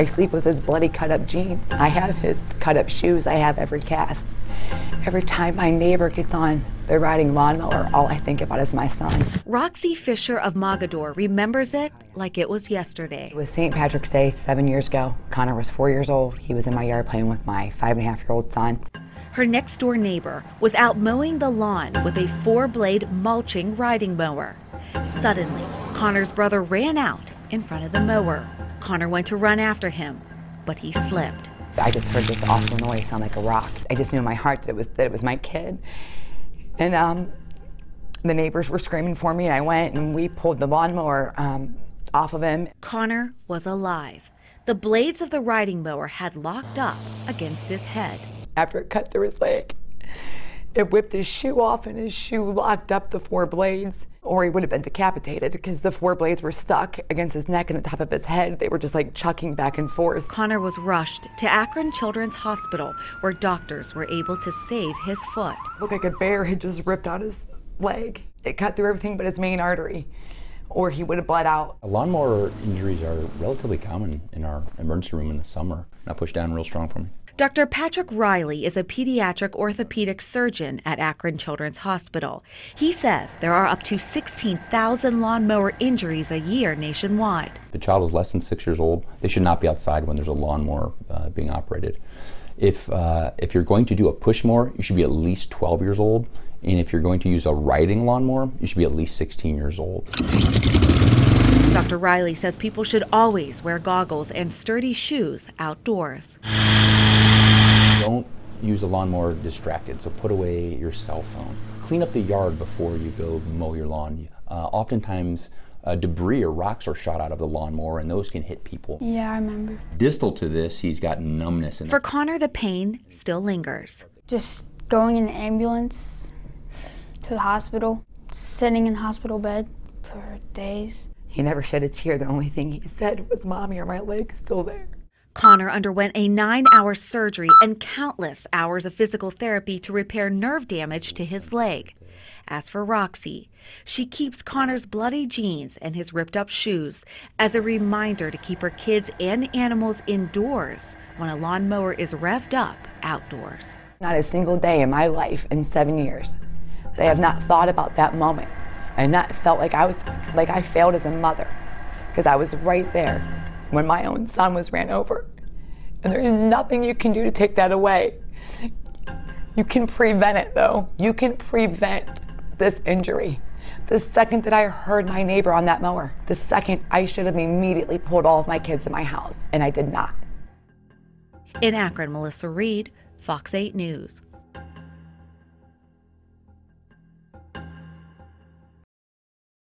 I sleep with his bloody cut up jeans. I have his cut up shoes. I have every cast. Every time my neighbor gets on the riding lawnmower, all I think about is my son. Roxy Fisher of Mogadore remembers it like it was yesterday. It was St. Patrick's Day seven years ago. Connor was four years old. He was in my yard playing with my five and a half year old son. Her next door neighbor was out mowing the lawn with a four blade mulching riding mower. Suddenly, Connor's brother ran out in front of the mower. Connor went to run after him, but he slipped. I just heard this awful noise sound like a rock. I just knew in my heart that it was that it was my kid. And um, the neighbors were screaming for me, and I went and we pulled the lawnmower um, off of him. Connor was alive. The blades of the riding mower had locked up against his head. After it cut through his leg, it whipped his shoe off, and his shoe locked up the four blades or he would have been decapitated because the four blades were stuck against his neck and the top of his head. They were just like chucking back and forth. Connor was rushed to Akron Children's Hospital where doctors were able to save his foot. Looked like a bear had just ripped out his leg. It cut through everything but his main artery, or he would have bled out. Lawnmower injuries are relatively common in our emergency room in the summer. That pushed down real strong for me. Dr. Patrick Riley is a pediatric orthopedic surgeon at Akron Children's Hospital. He says there are up to 16,000 lawnmower injuries a year nationwide. If the child is less than six years old, they should not be outside when there's a lawnmower uh, being operated. If, uh, if you're going to do a push mower, you should be at least 12 years old. And if you're going to use a riding lawnmower, you should be at least 16 years old. Dr. Riley says people should always wear goggles and sturdy shoes outdoors. Don't use a lawnmower distracted, so put away your cell phone. Clean up the yard before you go mow your lawn. Uh, oftentimes, uh, debris or rocks are shot out of the lawnmower, and those can hit people. Yeah, I remember. Distal to this, he's got numbness. In For Connor, the pain still lingers. Just going in the ambulance to the hospital, sitting in the hospital bed for days. He never shed a tear. The only thing he said was, Mommy, are my legs still there? Connor underwent a nine hour surgery and countless hours of physical therapy to repair nerve damage to his leg. As for Roxy, she keeps Connor's bloody jeans and his ripped up shoes as a reminder to keep her kids and animals indoors when a lawnmower is revved up outdoors. Not a single day in my life in seven years that I have not thought about that moment and not felt like I was like I failed as a mother because I was right there when my own son was ran over. And there's nothing you can do to take that away. You can prevent it though. You can prevent this injury. The second that I heard my neighbor on that mower, the second I should have immediately pulled all of my kids in my house, and I did not. In Akron, Melissa Reed, Fox 8 News.